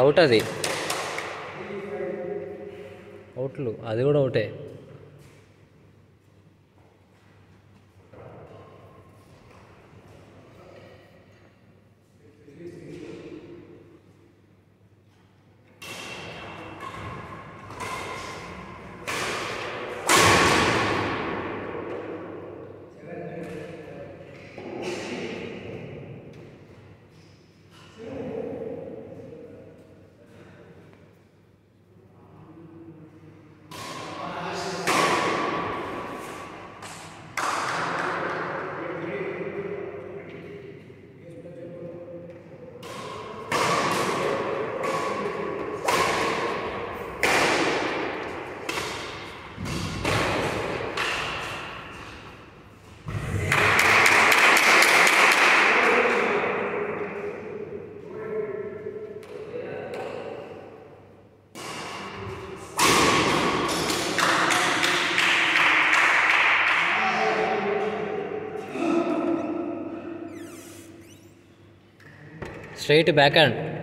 Out అది. అవుట్లు అది కూడా అవుటే straight backhand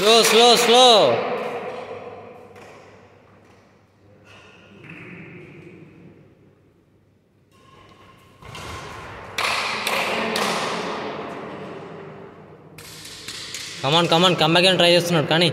slow slow slow. Come on come on come back అని ట్రై చేస్తున్నాడు. కానీ